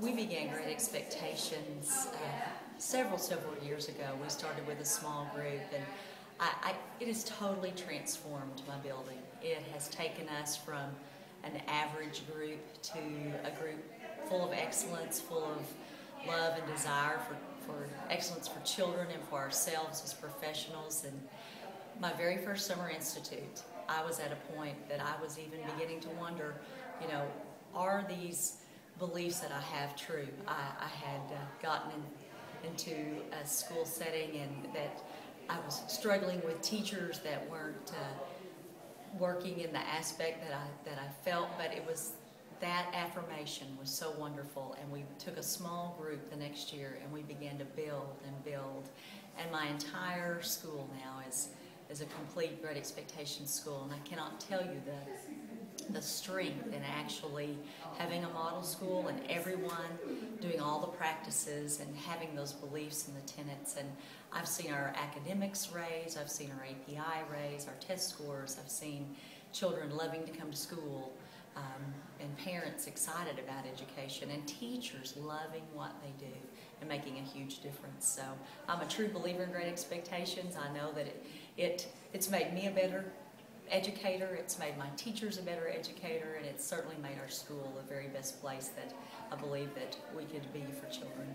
we began Great Expectations uh, several, several years ago. We started with a small group, and I, I, it has totally transformed my building. It has taken us from an average group to a group full of excellence, full of love and desire for, for excellence for children and for ourselves as professionals. And my very first summer institute, I was at a point that I was even beginning to wonder, you know, are these beliefs that I have true? I, I had uh, gotten in, into a school setting and that I was struggling with teachers that weren't uh, working in the aspect that I, that I felt, but it was that affirmation was so wonderful and we took a small group the next year and we began to build and build and my entire school now is is a complete Great Expectations school, and I cannot tell you the the strength in actually having a model school and everyone doing all the practices and having those beliefs and the tenets. And I've seen our academics raise, I've seen our API raise, our test scores, I've seen children loving to come to school. Um, and parents excited about education and teachers loving what they do and making a huge difference. So I'm a true believer in Great Expectations. I know that it, it it's made me a better educator, it's made my teachers a better educator, and it's certainly made our school the very best place that I believe that we could be for children.